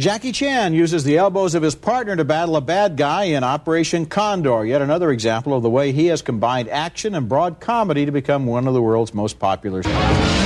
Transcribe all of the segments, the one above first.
Jackie Chan uses the elbows of his partner to battle a bad guy in Operation Condor, yet another example of the way he has combined action and broad comedy to become one of the world's most popular stars.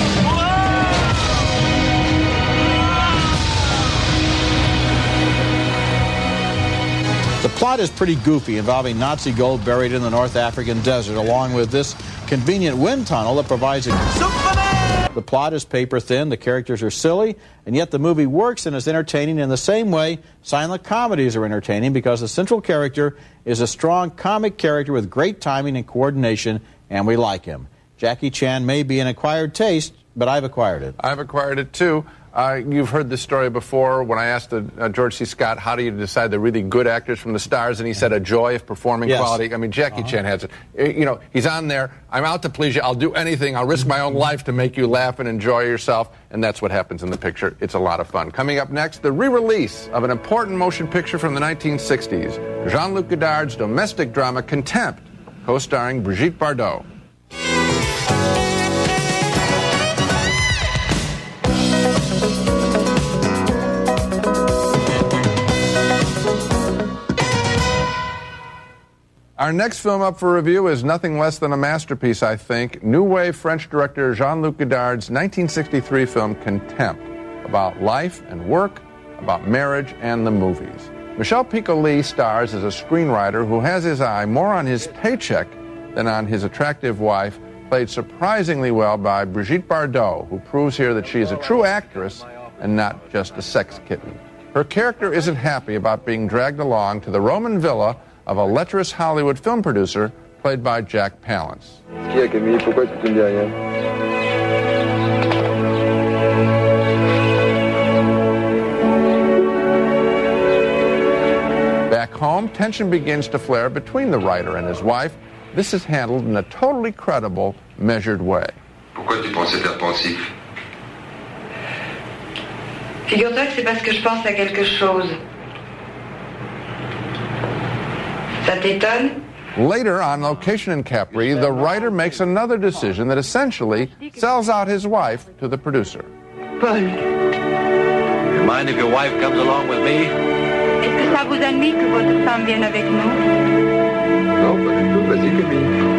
The plot is pretty goofy, involving Nazi gold buried in the North African desert, along with this convenient wind tunnel that provides a... Superman! The plot is paper thin, the characters are silly, and yet the movie works and is entertaining in the same way silent comedies are entertaining because the central character is a strong comic character with great timing and coordination, and we like him. Jackie Chan may be an acquired taste, but I've acquired it. I've acquired it too. Uh, you've heard this story before when I asked uh, George C. Scott, how do you decide the really good actors from the stars? And he said, a joy of performing Yes. quality. I mean, Jackie Uh-huh. Chan has it. Uh, You know, he's on there. I'm out to please you. I'll do anything. I'll risk my own life to make you laugh and enjoy yourself. And that's what happens in the picture. It's a lot of fun. Coming up next, the re release of an important motion picture from the 1960s Jean Luc Godard's domestic drama Contempt, co starring Brigitte Bardot. Our next film up for review is nothing less than a masterpiece, I think. New wave French director Jean Luc Godard's 1963 film Contempt, about life and work, about marriage and the movies. Michel Piccoli stars as a screenwriter who has his eye more on his paycheck than on his attractive wife, played surprisingly well by Brigitte Bardot, who proves here that she is a true actress and not just a sex kitten. Her character isn't happy about being dragged along to the Roman villa of a lecherous Hollywood film producer played by Jack Palance. Qu'est-ce qu'il y a, Camille Pourquoi tu te dis rien Back home, tension begins to flare between the writer and his wife. This is handled in a totally credible, measured way. Pourquoi tu pensais faire pensif Figure-toi que c'est parce que je pense à quelque chose. Ça t'étonne Later, on location in Capri, the writer makes another decision that essentially sells out his wife to the producer. Paul, You mind if your wife comes along with me? est-ce que ça vous ennuie que votre femme vienne avec nous Non, pas du tout. Vas-y, Camille.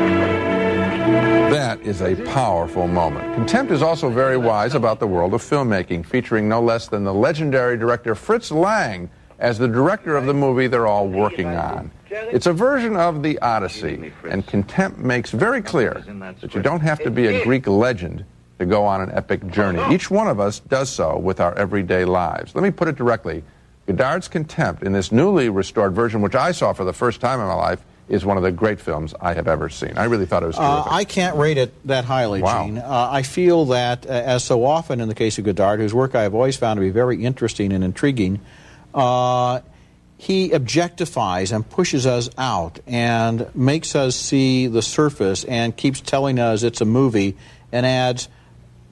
That is a powerful moment. Contempt is also very wise about the world of filmmaking, featuring no less than the legendary director Fritz Lang as the director of the movie they're all working on. It's a version of The Odyssey, and Contempt makes very clear that you don't have to be a Greek legend to go on an epic journey. Each one of us does so with our everyday lives. Let me put it directly. Godard's Contempt, in this newly restored version, which I saw for the first time in my life, is one of the great films I have ever seen. I really thought it was Uh. I can't rate it that highly, Wow. Gene. Uh, I feel that, uh, as so often in the case of Godard, whose work I have always found to be very interesting and intriguing, uh, he objectifies and pushes us out and makes us see the surface and keeps telling us it's a movie and adds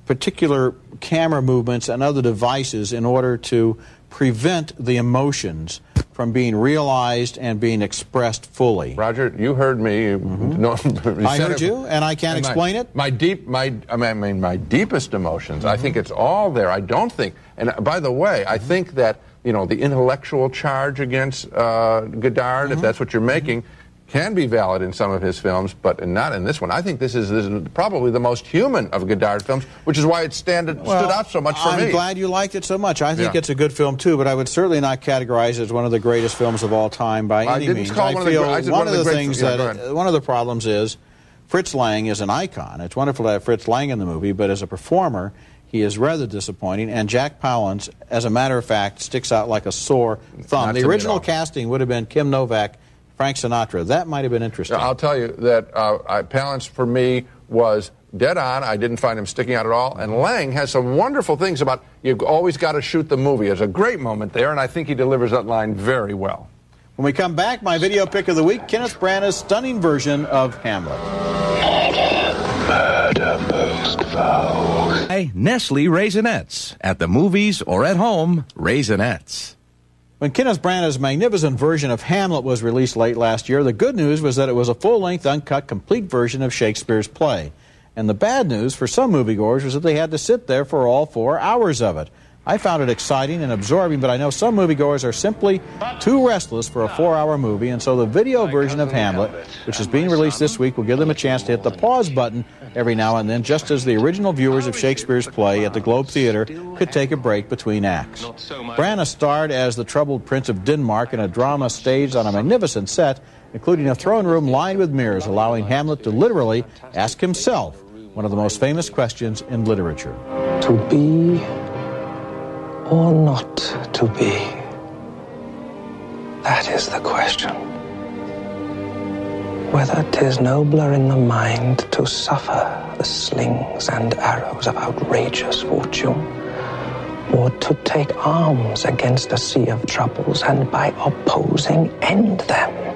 particular camera movements and other devices in order to prevent the emotions from being realized and being expressed fully. Roger, you heard me. You know, you Mm-hmm. I heard you, and I can't my- explain it. My deep, my I mean, I mean, my deepest emotions. I think it's all there. I don't think. And by the way, I think that you know the intellectual charge against uh, Godard, if that's what you're making, can be valid in some of his films, but not in this one. I think this is, this is probably the most human of Godard films, which is why it stand, stood out so much for me. I'm glad you liked it so much. I think Yeah. it's a good film too, but I would certainly not categorize it as one of the greatest films of all time by I any means. it I one of the feel one one of the things yeah, that ahead. one of the problems is Fritz Lang is an icon. It's wonderful to have Fritz Lang in the movie, but as a performer, he is rather disappointing. And Jack Palance, as a matter of fact, sticks out like a sore thumb. Not the to me at original casting would have been Kim Novak, Frank Sinatra. That might have been interesting. I'll tell you that uh, I, Palance for me was dead on. I didn't find him sticking out at all. And Lang has some wonderful things about you've always got to shoot the movie. There's a great moment there, and I think he delivers that line very well. When we come back, my video pick of the week, Kenneth Branagh's stunning version of Hamlet. Hey, Nestle Raisinets. At the movies or at home, Raisinets. When Kenneth Branagh's magnificent version of Hamlet was released late last year, the good news was that it was a full length, uncut, complete version of Shakespeare's play. And the bad news for some moviegoers was that they had to sit there for all four hours of it. I found it exciting and absorbing, but I know some moviegoers are simply too restless for a four hour movie, and so the video version of Hamlet, which is being released this week, will give them a chance to hit the pause button every now and then, just as the original viewers of Shakespeare's play at the Globe Theater could take a break between acts. Branagh starred as the troubled Prince of Denmark in a drama staged on a magnificent set, including a throne room lined with mirrors, allowing Hamlet to literally ask himself one of the most famous questions in literature. To be or not to be? That is the question. Whether 'tis nobler in the mind to suffer the slings and arrows of outrageous fortune, or to take arms against a sea of troubles and by opposing end them.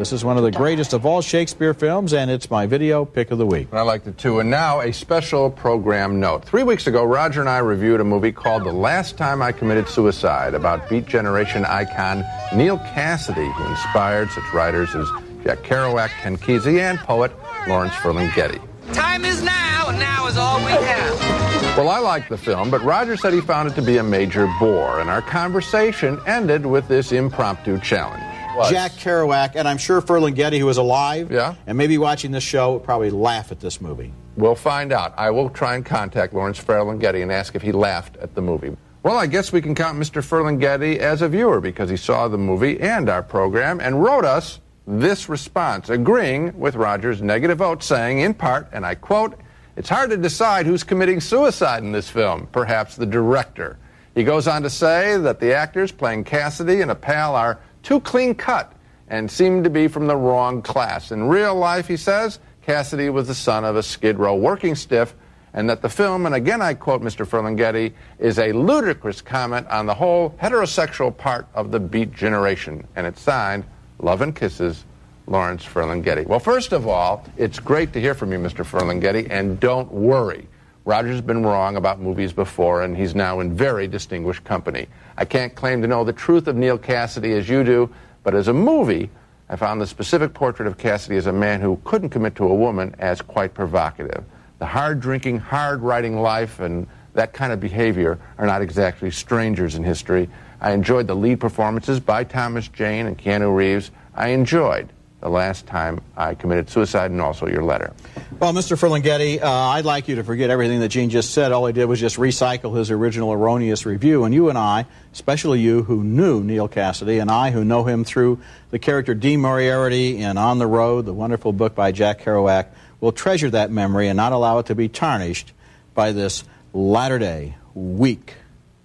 This is one of the greatest of all Shakespeare films, and it's my video pick of the week. I liked it too. And now a special program note. Three weeks ago, Roger and I reviewed a movie called The Last Time I Committed Suicide about Beat Generation icon Neal Cassady, who inspired such writers as Jack Kerouac, Ken Kesey, and poet Lawrence Ferlinghetti. Time is now, and now is all we have. Well, I liked the film, but Roger said he found it to be a major bore, and our conversation ended with this impromptu challenge. Was. Jack Kerouac, and I'm sure Ferlinghetti, who is alive yeah. and maybe watching this show, would probably laugh at this movie. We'll find out. I will try and contact Lawrence Ferlinghetti and ask if he laughed at the movie. Well, I guess we can count Mr. Ferlinghetti as a viewer because he saw the movie and our program and wrote us this response, agreeing with Roger's negative vote, saying, in part, and I quote, It's hard to decide who's committing suicide in this film, perhaps the director. He goes on to say that the actors playing Cassady and a pal are too clean cut and seemed to be from the wrong class. In real life, he says, Cassady was the son of a Skid Row working stiff, and that the film, and again I quote Mr. Ferlinghetti, is a ludicrous comment on the whole heterosexual part of the Beat generation. And it's signed, Love and Kisses, Lawrence Ferlinghetti. Well, first of all, it's great to hear from you, Mr. Ferlinghetti, and don't worry. Roger's been wrong about movies before, and he's now in very distinguished company. I can't claim to know the truth of Neal Cassady as you do, but as a movie, I found the specific portrait of Cassady as a man who couldn't commit to a woman as quite provocative. The hard drinking, hard writing life and that kind of behavior are not exactly strangers in history. I enjoyed the lead performances by Thomas Jane and Keanu Reeves. I enjoyed the last time I committed suicide and also your letter. Well, Mr. Ferlinghetti, uh, I'd like you to forget everything that Gene just said. All he did was just recycle his original erroneous review. And you and I, especially you who knew Neal Cassady, and I who know him through the character Dean Moriarty in On the Road, the wonderful book by Jack Kerouac, will treasure that memory and not allow it to be tarnished by this latter day, weak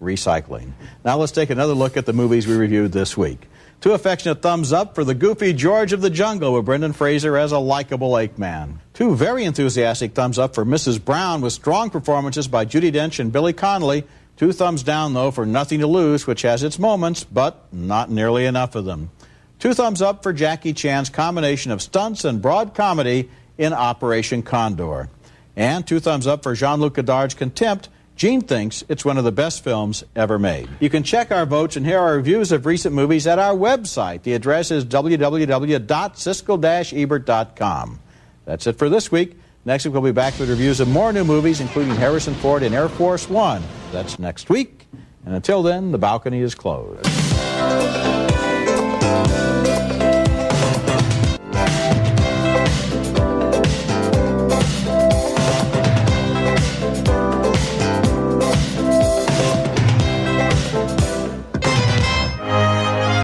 recycling. Now let's take another look at the movies we reviewed this week. Two affectionate thumbs up for the goofy George of the Jungle with Brendan Fraser as a likable ape man. Two very enthusiastic thumbs up for Mrs. Brown with strong performances by Judi Dench and Billy Connolly. Two thumbs down, though, for Nothing to Lose, which has its moments, but not nearly enough of them. Two thumbs up for Jackie Chan's combination of stunts and broad comedy in Operation Condor. And two thumbs up for Jean-Luc Godard's Contempt Gene thinks it's one of the best films ever made. You can check our votes and hear our reviews of recent movies at our website. The address is www.siskel-ebert.com. That's it for this week. Next week, we'll be back with reviews of more new movies, including Harrison Ford and Air Force One. That's next week. And until then, the balcony is closed.